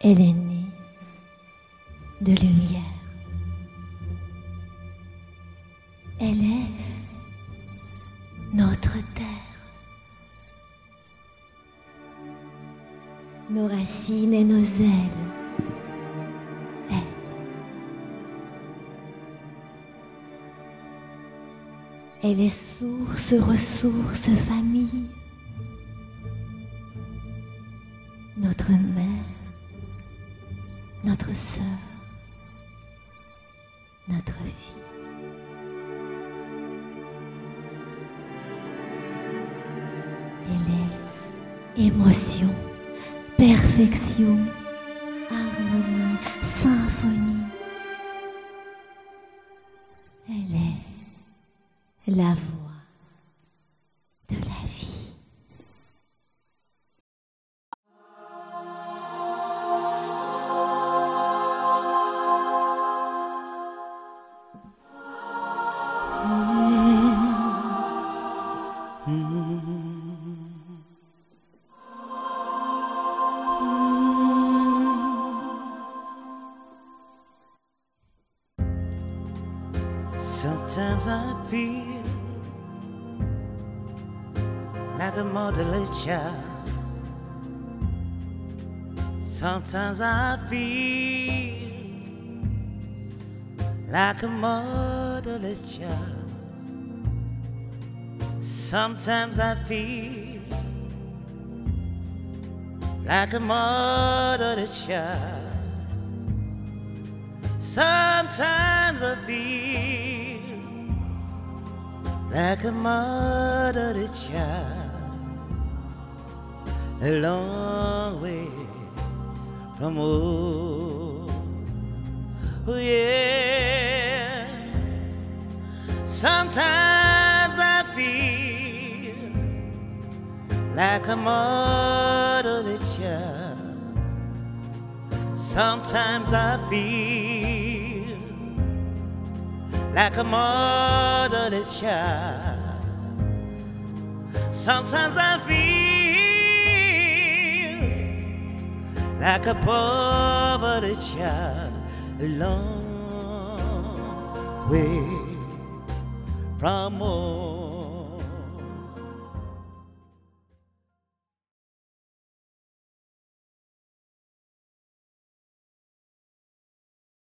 Elle est née de lumière. Elle est notre terre. Nos racines et nos ailes. Elle. Est source, ressource, famille. Notre sœur, notre fille. Elle est émotion, perfection, Sometimes I feel like a motherless child. Sometimes I feel like a motherless child. Sometimes I feel like a motherless child. Sometimes I feel like a motherless child, a long way from home. Oh yeah. Sometimes I feel like a motherless Sometimes I feel like a motherless child. Sometimes I feel like a poverty child, a long way from home.